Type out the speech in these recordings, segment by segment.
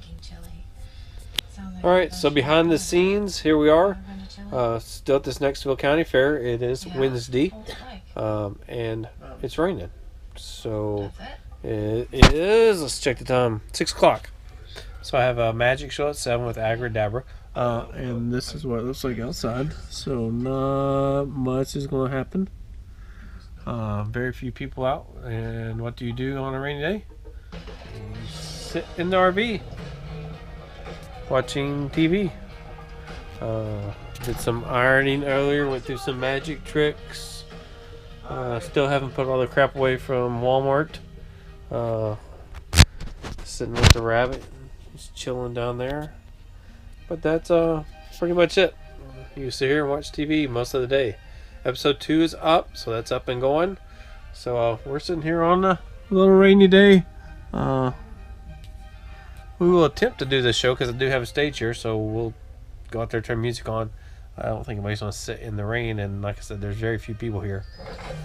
taking chili. Sounds like All so behind the scenes, here we We're are. gonna chili. Uh, still at this Knoxville County Fair. It is Yeah. Wednesday, Hold the mic. um, and it's raining. So it. it is. Let's check the time. Six o'clock. So I have a magic show at seven with Agra Uh, and this is what it looks like outside. So not much is going to happen. Uh, very few people out. And what do you do on a rainy day? In the RV watching TV. Uh, did some ironing earlier. Went through some magic tricks. Uh, still haven't put all the crap away from Walmart. Uh, sitting with the rabbit, just chilling down there. But that's uh pretty much it. You sit here and watch TV most of the day. Episode two is up, so that's up and going. So uh, we're sitting here on a little rainy day. We will attempt to do this show because I do have a stage here, so we'll go out there turn music on. I don't think anybody's going to sit in the rain, and like I said, there's very few people here.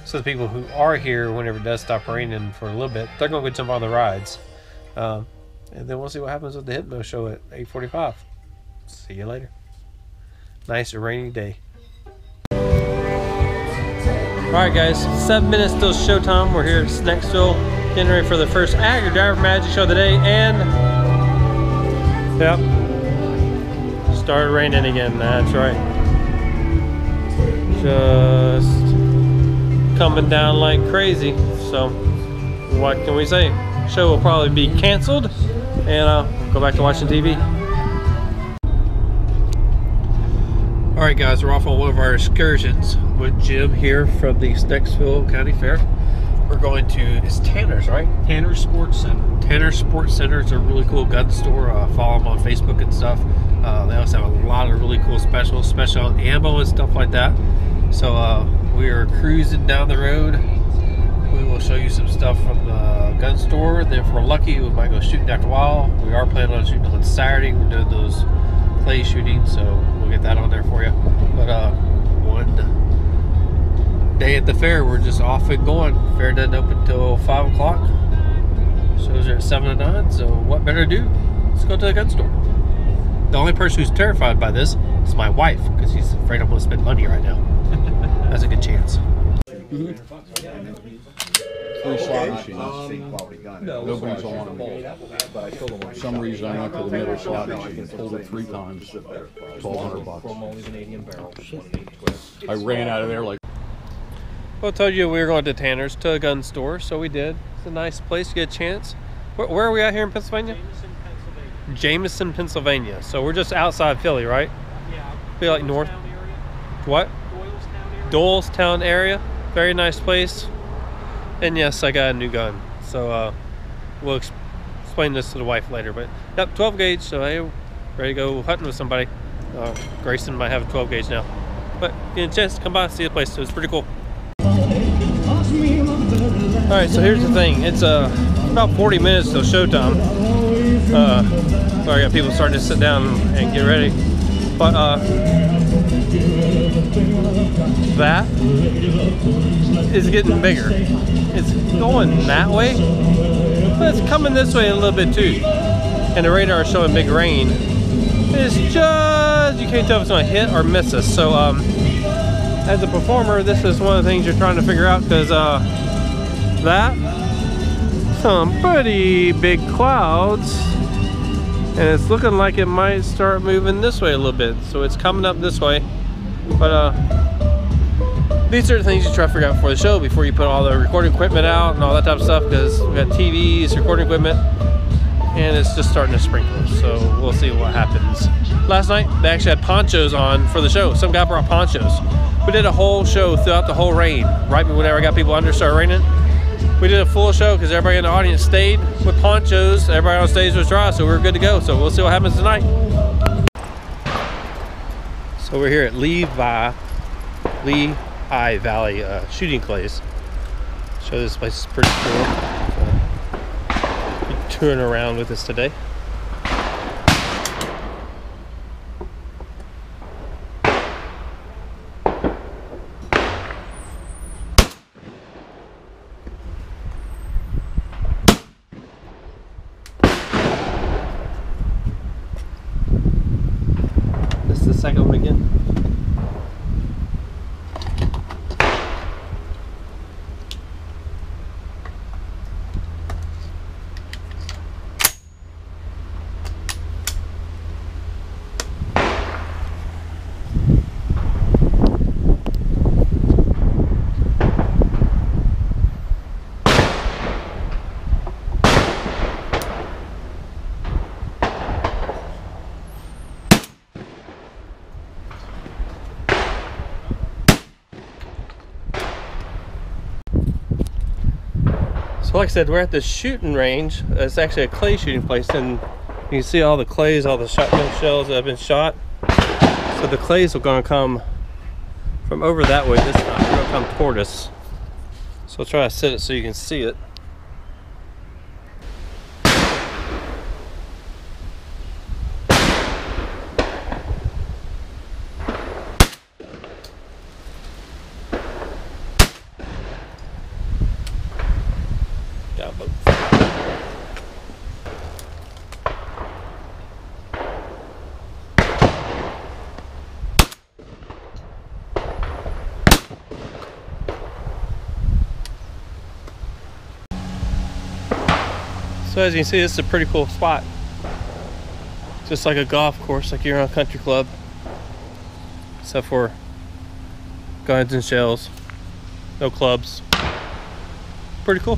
So the people who are here, whenever it does stop raining for a little bit, they're going to go jump on the rides, um, and then we'll see what happens with the Hypno show at 8:45. See you later. Nice rainy day. All right, guys, seven minutes till showtime. We're here at Schnecksville, getting ready for the first Agri Driver Magic Show of the day, and yep, started raining again. That's right. Just coming down like crazy. So, what can we say? Show will probably be canceled, and uh, go back to watching TV. All right, guys, we're off on one of our excursions with Jim here from the Schnecksville County Fair. We're going to is Tanner's, right? Tanner Sports Center. Tanner Sports Center is a really cool gun store. Uh, follow them on Facebook and stuff. Uh, they also have a lot of really cool specials, special ammo and stuff like that. So uh, we are cruising down the road. We will show you some stuff from the gun store. Then, if we're lucky, we might go shooting after a while. We are planning on shooting on Saturday. We're doing those play shooting, so we'll get that on there for you. But uh, one day at the fair, we're just off and going. Fair doesn't open until five o'clock. Shows are at 7 to 9, so what better to do? Let's go to the gun store. The only person who's terrified by this is my wife, because she's afraid I'm going to spend money right now. That's a good chance. Three slot machines. Nobody's on them. For some reason, I went to the middle slot machine, and pulled it three times, twelve hundred bucks. I ran out of there like Well, I told you we were going to Tanner's to a gun store, so we did. It's a nice place to get a chance. Where, where are we at here in Pennsylvania? Jamison, Pennsylvania. Jamison, Pennsylvania. So we're just outside Philly, right? Yeah. Feel like north. What? Doylestown area. Very nice place. And yes, I got a new gun. So uh, we'll ex- explain this to the wife later. But yep, 12 gauge. So hey, ready to go hunting with somebody. Uh, Grayson might have a 12 gauge now. But get a chance to come by and see the place. So it's pretty cool. All right, so here's the thing. It's uh, about 40 minutes till showtime. Uh, so I got people starting to sit down and get ready. But uh, that is getting bigger. It's going that way, but it's coming this way a little bit too. And the radar is showing big rain. It's just you can't tell if it's to hit or miss us. So um, as a performer, this is one of the things you're trying to figure out because uh, that. Some pretty big clouds. And it's looking like it might start moving this way a little bit. So it's coming up this way. But uh these are the things you try to figure out for the show before you put all the recording equipment out and all that type of stuff because we got TVs recording equipment and it's just starting to sprinkle. So we'll see what happens. Last night they actually had ponchos on for the show. Some guy brought ponchos. We did a whole show throughout the whole rain right whenever I got people under started raining we did a full show because everybody in the audience stayed with ponchos. Everybody on stage was dry, so we were good to go. So we'll see what happens tonight. So we're here at Levi, Lehigh Valley uh, Shooting Place. So this place is pretty cool. Touring around with us today. So like I said, we're at the shooting range. It's actually a clay shooting place and you can see all the clays, all the shotgun shells that have been shot. So the clays are gonna come from over that way this time. They're gonna come toward us. So I'll try to set it so you can see it. Got both. So as you can see, this is a pretty cool spot. Just like a golf course, like you're on a country club. Except for guns and shells. No clubs. Pretty cool.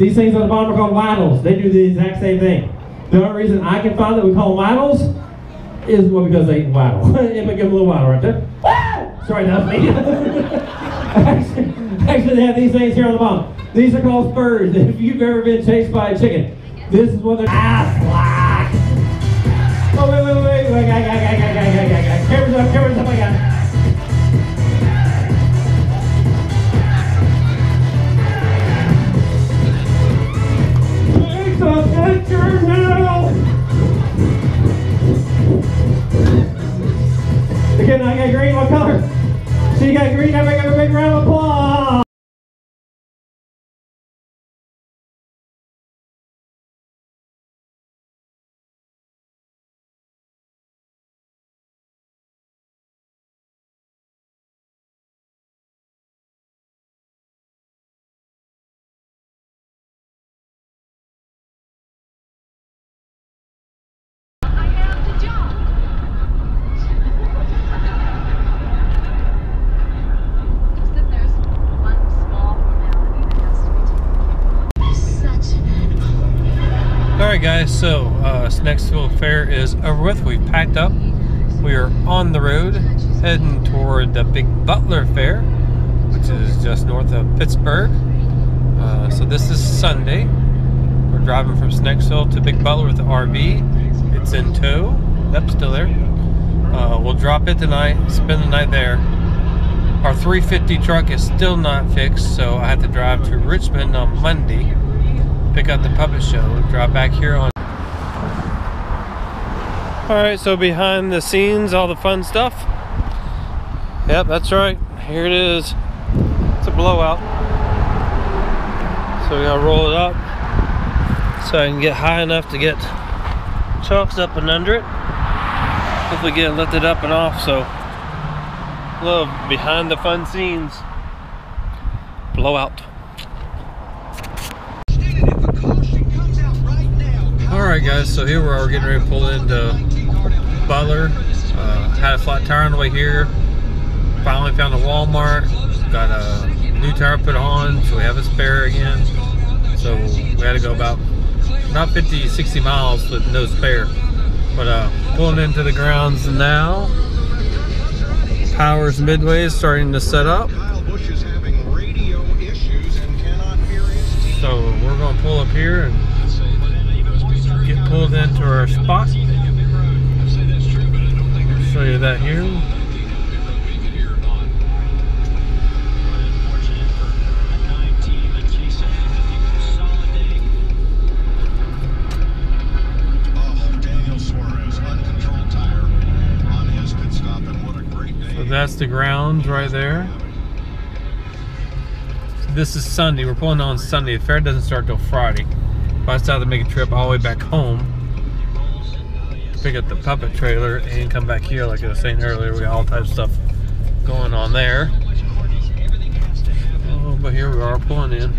These things on the bottom are called waddles. They do the exact same thing. The only reason I can find that we call them waddles is well because they waddle. if I give them a little waddle right there. Ah! Sorry, that's me. actually, actually, they have these things here on the bottom. These are called spurs. If you've ever been chased by a chicken, this is what they're. Ah, slack. Oh wait, wait, wait, wait, wait, guy, guy, guy, guy, guy, guy, guy, guy. Cameras up, cameras up, I got. it. Take Again, I got green, what color? So you got green, I give a big round of applause! Guys, so uh, Schnecksville Fair is over with. We've packed up. We are on the road heading toward the Big Butler Fair, which is just north of Pittsburgh. Uh, so this is Sunday. We're driving from Schnecksville to Big Butler with the RV. It's in tow. Yep, still there. Uh, we'll drop it tonight, spend the night there. Our 350 truck is still not fixed, so I have to drive to Richmond on Monday pick up the puppet show drive back here on. Alright, so behind the scenes, all the fun stuff. Yep, that's right. Here it is. It's a blowout. So we gotta roll it up so I can get high enough to get chunks up and under it. Hopefully get it lifted up and off. So, a little behind the fun scenes. Blowout. Alright guys, so here we are getting ready to pull into Butler. Uh, had a flat tire on the way here. Finally found a Walmart. Got a new tire put on, so we have a spare again. So we had to go about about 50, 60 miles with no spare. But uh, pulling into the grounds now. Powers Midway is starting to set up. Kyle Busch is having radio issues and cannot hear his team. So we're gonna pull up here and pulled into our spot. Show you that here. That's the grounds right there. This is Sunday. We're pulling on Sunday. The fair doesn't start till Friday. I decided to make a trip all the way back home pick up the puppet trailer and come back here. Like I was saying earlier, we got all types of stuff going on there. Oh, but here we are pulling in.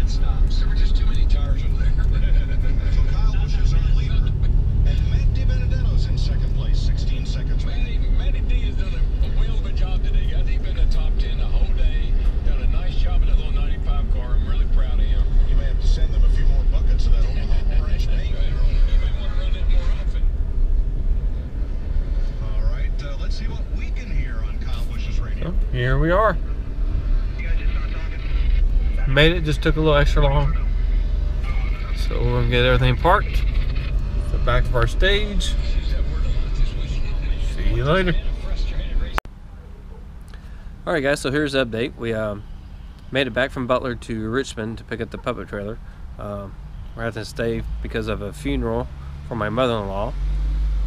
Here we are. Made it, just took a little extra long. So we're gonna get everything parked. The back of our stage. See you later. Alright guys, so here's the update. We um, made it back from Butler to Richmond to pick up the puppet trailer. Um, we're having to stay because of a funeral for my mother-in-law.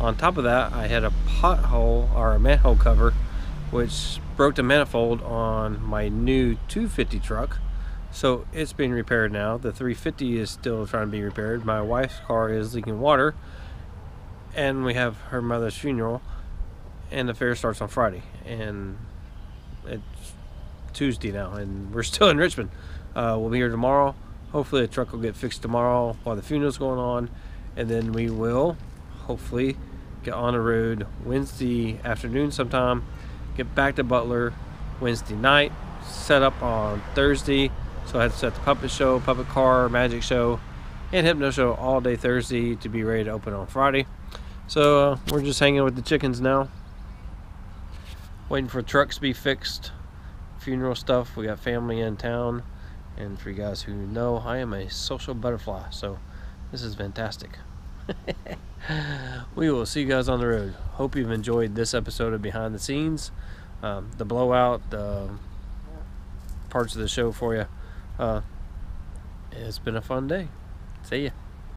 On top of that, I had a pothole or a manhole cover which broke the manifold on my new 250 truck. So it's being repaired now. The 350 is still trying to be repaired. My wife's car is leaking water. And we have her mother's funeral. And the fair starts on Friday. And it's Tuesday now. And we're still in Richmond. Uh, we'll be here tomorrow. Hopefully the truck will get fixed tomorrow while the funeral's going on. And then we will hopefully get on the road Wednesday afternoon sometime. Get back to Butler Wednesday night. Set up on Thursday so I had to set the puppet show, puppet car, magic show, and hypno show all day Thursday to be ready to open on Friday. So uh, we're just hanging with the chickens now, waiting for trucks to be fixed, funeral stuff. We got family in town, and for you guys who know, I am a social butterfly, so this is fantastic. we will see you guys on the road. Hope you've enjoyed this episode of Behind the Scenes, um, the blowout, the parts of the show for you. Uh, it's been a fun day. See ya.